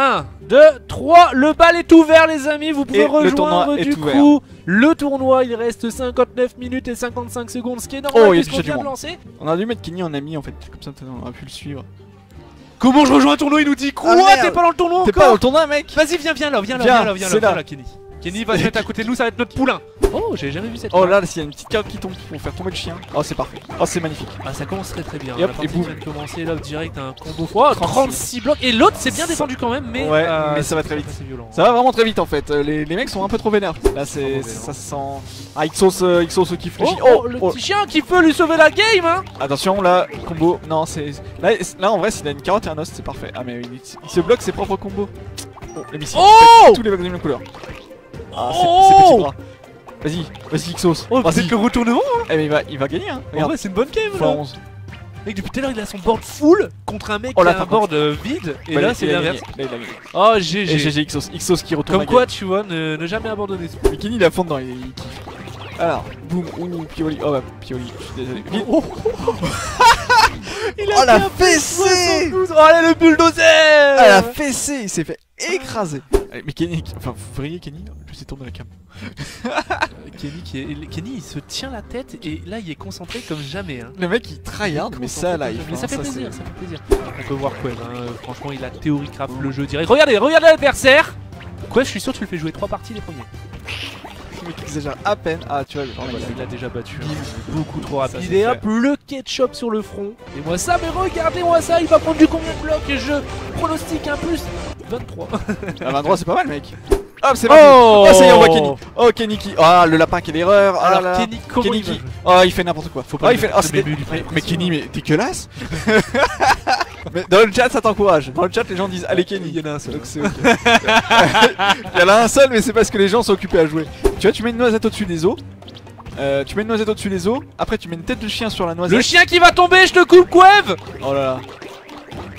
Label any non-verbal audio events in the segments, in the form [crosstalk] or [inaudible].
1, 2, 3, le bal est ouvert les amis, vous pouvez Et rejoindre du ouvert. coup le tournoi, il reste 59 minutes et 55 secondes, ce qui est normal Oh, puisqu'on vient de lancer. On a dû mettre Kenny en ami en fait, comme ça on aurait pu le suivre. Comment je rejoins un tournoi, il nous dit quoi? Ah. T'es pas dans le tournoi T'es encore pas dans le tournoi mec? Vas-y viens, viens là, viens là, Viens, viens là, viens là, c'est viens là. là Kenny. Kenny va se mettre à côté de nous, ça va être notre poulain. Oh, j'ai jamais vu cette Oh là, s'il y a une petite carte qui tombe pour faire tomber le chien. Oh c'est parfait. Oh c'est magnifique. Ah ça commence très très bien, Et hop, la partie et boum. vient de commencer là direct un combo froid, 36. 36 blocs et l'autre c'est bien défendu quand même mais, Ouais, euh, mais ça va très vite. violent. Ça va vraiment très vite en fait. Euh, Les, les mecs sont un peu trop vénères. Là c'est ça se sent. Ah Ixos, euh, Ixos qui Oh, fléchit. oh, le petit chien qui peut lui sauver la game hein Attention là, combo. Non c'est là, là en vrai s'il a une carotte et un os c'est parfait. Ah mais il, il se bloque ses propres combos. Oh les missiles. Oh Tous les bugs de la même couleur. Ah c'est Oh petit bras. Vas-y, vas-y Ixos. Oh, peut-être le retournement Eh mais il va, il va gagner hein. Regarde. c'est une bonne game là 11. Mec depuis tout à l'heure il a son board full contre un mec Oh là, qui a un board euh, vide et Bah, là c'est a l'inverse. a. Oh Et GG GG Ixos. Ixos qui retourne Comme quoi tu vois ne, ne jamais abandonner game. Mikini il à fond dedans, il, il kiffe. Alors, boum, ouh, Pioli. Oh bah, Pioli, je suis désolé. Vite. Oh, [laughs] Il Oh la fessée 72. Oh allez le bulldozer Ah la fessée, il s'est fait écraser. Allez, mais Kenny, enfin vous verriez Kenny, je sais tourner la cam. [laughs] Kenny, qui est- Kenny il se tient la tête et là il est concentré comme jamais hein. Le mec il tryhard, mais ça là, il Mais ça fait plaisir, ça fait plaisir. On peut voir Quen, hein, franchement il a théorie craft le jeu direct. Regardez, regardez l'adversaire Quen, je suis sûr que tu le fais jouer 3 parties les premiers. Le mec exagère à peine. Ah tu vois, Ah, voilà. il a déjà battu. hein. Beaucoup trop rapide. c'est Et hop, le ketchup sur le front. Et moi ça, mais regardez-moi ça, il va prendre du combien de blocs et je pronostique un plus 23. [laughs] Ah 23 c'est pas mal mec. Hop c'est. Oh Oh ça y est on voit Kenny. Oh Kenny. Ah le lapin qui a l'erreur. Ah Alors. Kenny, comment Kenny il Oh il fait n'importe quoi. Faut Oh, il fait. Oh, début mais, mais Kenny mais t'es dégueulasse [laughs] Mais dans le chat ça t'encourage. Dans le chat les gens disent allez Kenny. Il y en a un seul. Donc c'est ok. [laughs] Il y en a un seul, mais c'est parce que les gens sont occupés à jouer. Tu vois, tu mets une noisette au-dessus des os. Euh, tu mets une noisette au-dessus des os. Après, tu mets une tête de chien sur la noisette. Le chien qui va tomber, je te coupe, Quev Oh là là.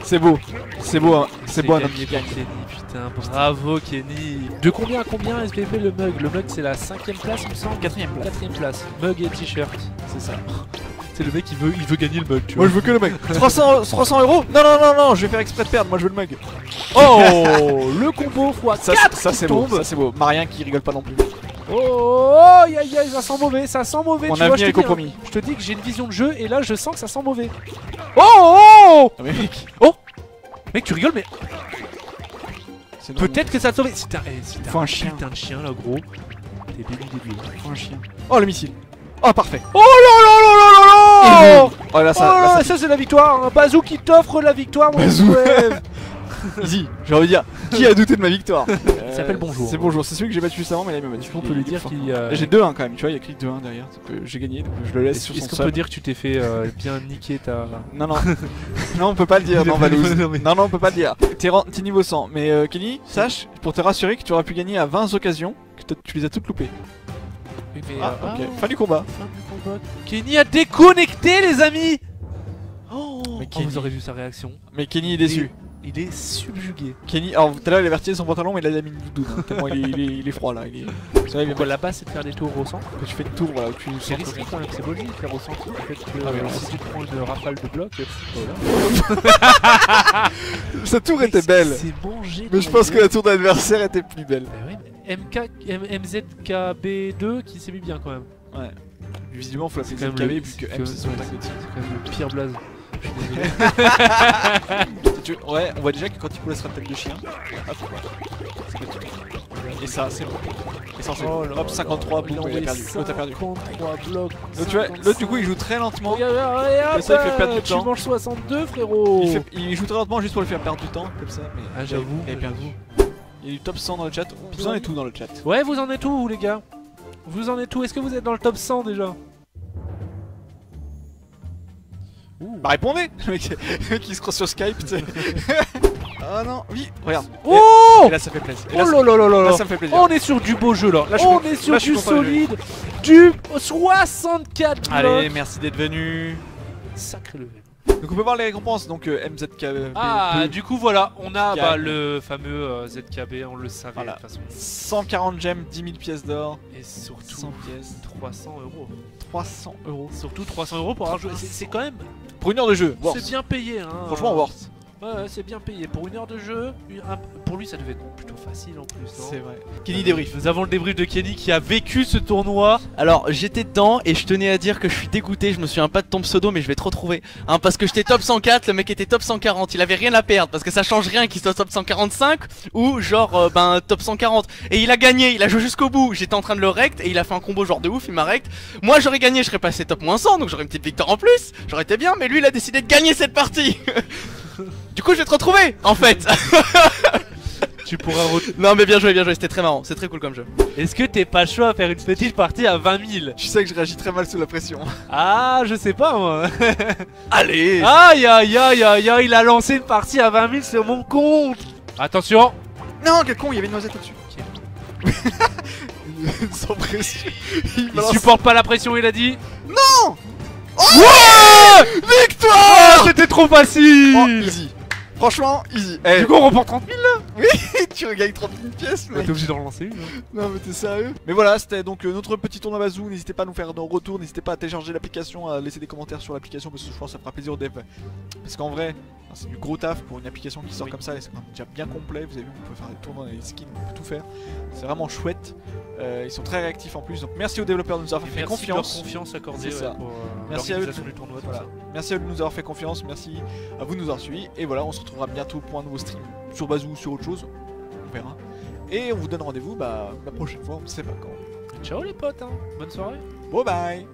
C'est beau. C'est beau. hein. C'est beau un homme gagné qui pour gagne. Kenny, putain, bravo Kenny. De combien à combien SPP le mug? Le mug c'est la cinquième place il me semble? Quatrième place. Quatrième place. Mug et t-shirt. C'est ça. C'est le mec qui veut, il veut gagner le mug, tu Moi, vois. je veux que le mug. [laughs] 300, 300 euros? Non, non, non, non. Je vais faire exprès de perdre. Moi, je veux le mug. Oh Le combo x4 Ça, c'est- ça c'est beau. tombe. Ça, c'est beau. Marien qui rigole pas non plus. Oh, aïe aïe aïe, ça sent mauvais, ça sent mauvais. Mon tu vois, avenir je te dis, compromis. hein, je te dis que j'ai une vision de jeu et là je sens que ça sent mauvais. Oh oh Ah, mais mec. Mec, tu rigoles, mais c'est peut-être que ça te sauve. Si t'as eh, t'as Faut un chien. putain de chien là, gros, t'es baby débile. Faut un chien. Oh, le missile. Oh, parfait. Oh là là là là là là Oh là, ça. Oh là, là, ça ça c'est la victoire. Un Bazou qui t'offre la victoire, mon Bazou. [laughs] [laughs] Easy, j'ai envie de dire, qui a douté de ma victoire [laughs] Il s'appelle Bonjour. C'est bonjour, c'est celui que j'ai battu juste avant, mais là il m'a battu. Est-ce qu'on peut lui dire qu'il. euh, J'ai 2-1 quand même, tu vois, il y a écrit 2-1 derrière, donc, euh, j'ai gagné, donc je le laisse Est-ce sur est-ce son qu'on peut dire que tu t'es fait euh, bien niquer ta. Non, non, non, on peut pas le dire, [laughs] non, Valouz. Non, Non, non, on peut pas le dire. T'es niveau 100, mais euh, Kenny, sache, pour te rassurer, que tu auras pu gagner à 20 occasions, que tu les as toutes loupées. Oui, mais, Ah, euh, ok, fin du combat. fin du combat. Kenny a déconnecté, les amis Oh, Mais Oh, vous aurez vu sa réaction. Mais Kenny est déçu. Il est subjugué. Kenny, alors tout à l'heure il a verti son pantalon, mais là il a mis une doudoune. hein, tellement il, est, il, est, il est froid là. Il est... Il vient Pourquoi là-bas, c'est de faire des tours au centre que tu fais le tour, voilà, où tu C'est risqué quand même, c'est beau de faire au centre. Peut-être que Ah, mais non, si c'est- tu prends une rafale de blocs, voilà. [laughs] Sa tour était belle. C'est mangé. Mais je pense que la tour d'adversaire était plus belle. Bah ouais, mais MK, M- MZKB2 qui s'est mis bien quand même. Ouais. Visiblement, faut la C'est faire quand même KV le- vu c'est que M c'est son tag de. C'est quand même le pire blaze. Je suis désolé. [laughs] Tu- Ouais, on voit déjà que quand il laissera tête de chien, hop, tout. Et ça, c'est bon. Et ça, c'est Oh bon. Hop, 53, il a boum, il a perdu. L'autre a perdu. 53 blocs. L'autre, tu vois, l'autre, du coup, il joue très lentement. Regarde, regarde, Et ça, il fait perdre du tu temps. manges 62, frérot. Il, fait- il joue très lentement juste pour le faire perdre du temps, comme ça. Mais Ah, j'avoue, Il a perdu. j'avoue. Il y a du top 100 dans le chat. Vous en êtes tout dans le chat? Ouais, vous en êtes où, vous, les gars? Vous en êtes où? Est-ce que vous êtes dans le top 100 déjà? Bah répondez [laughs] Le mec, il se croit sur Skype, tu sais. [laughs] Ah non, oui, regarde. Oh Et là, ça fait plaisir. Là, Oh là là là là ça me fait plaisir. On est sur du beau jeu là, Là, je suis on est sur là, du solide, du 64 blocs. Allez, merci d'être venu. Sacré level. Donc on peut voir les récompenses, donc euh, MZK. Ah, du coup voilà, on a bah, le fameux euh, ZKB, on le savait Voilà. de toute façon. 140 gemmes, 10 000 pièces d'or, Et surtout 100 pièces, 300 euros. 300 euros. Surtout 300 euros pour avoir joué. C'est c'est quand même, Pour une heure de jeu, c'est bien payé. Hein. Franchement, worth. Ouais, ouais, c'est bien payé. Pour une heure de jeu, une- un- pour lui, ça devait être plutôt facile en plus. non C'est vrai. Kenny débrief. Nous avons le débrief de Kenny qui a vécu ce tournoi. Alors j'étais dedans et je tenais à dire que je suis dégoûté, je me souviens pas de ton pseudo mais je vais te retrouver. Hein, parce que j'étais top 104, le mec était top 140, il avait rien à perdre parce que ça change rien qu'il soit top 145 ou genre euh, ben top 140. Et il a gagné, il a joué jusqu'au bout, j'étais en train de le rect et il a fait un combo genre de ouf, il m'a rect. Moi j'aurais gagné, je serais passé top moins 100 donc j'aurais une petite victoire en plus, j'aurais été bien mais lui il a décidé de gagner cette partie. [laughs] du coup je vais te retrouver en fait. [laughs] Tu pourras. non mais bien joué, bien joué, c'était très marrant, c'est très cool comme jeu. Est-ce que t'es pas chaud à faire une petite partie à 20 000 Tu sais que je réagis très mal sous la pression. Ah, je sais pas moi. [laughs] Allez Aïe aïe aïe aïe aïe, il a lancé une partie à 20 000 sur mon compte. Attention. Non, quel con, il y avait une noisette au-dessus. [laughs] Sans pression. Il Il supporte pas la pression, il a dit. Victoire Ah, c'était trop Oh, facile. easy. Franchement, easy. Eh, Du coup, on remporte 30 000 [laughs] tu regagnes 30 000 pièces, mec. T'es obligé d'en relancer une. hein. Non mais t'es sérieux? Mais voilà, c'était donc euh, notre petit tournoi Bazou. N'hésitez pas à nous faire nos retours, n'hésitez pas à télécharger l'application, à laisser des commentaires sur l'application parce que je pense que ça fera plaisir aux devs. Parce qu'en vrai, c'est du gros taf pour une application qui sort Oui. comme ça et c'est quand même déjà bien complet. Vous avez vu, on peut faire des tournois, des skins, on peut tout faire. C'est vraiment chouette. Euh, ils sont très réactifs en plus. Donc merci aux développeurs de nous avoir Et fait merci de leur confiance. accordée ouais, pour euh, Merci à eux de- du tournoi. Voilà. Merci à eux de nous avoir fait confiance, merci à vous de nous avoir suivis. Et voilà, on se retrouvera bientôt pour un nouveau stream sur Bazou ou sur autre chose. On verra. Et on vous donne rendez-vous bah, la prochaine fois, on ne sait pas quand. Ciao les potes, hein. bonne soirée. Bon bye